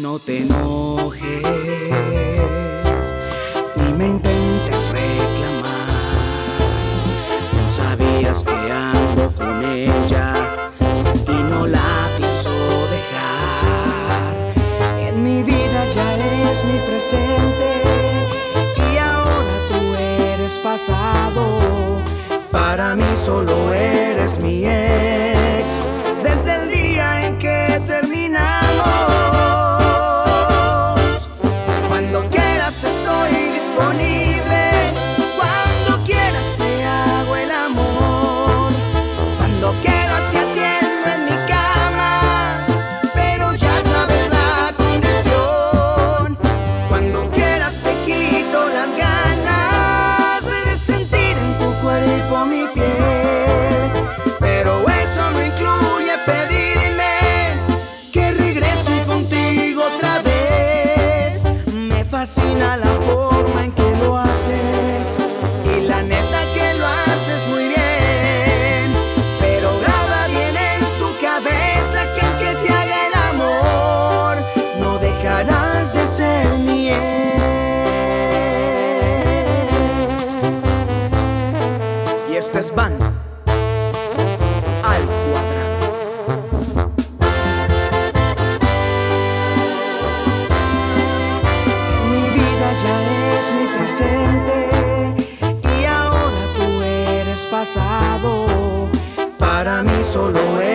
No te enojes, ni me intentes reclamar. No sabías que ando con ella y no la pienso dejar. En mi vida ya eres mi presente y ahora tú eres pasado. Para mí solo eres mi ex. Bonnie. Van al cuadrado. Mi vida ya es mi presente y ahora tú eres pasado. Para mí solo es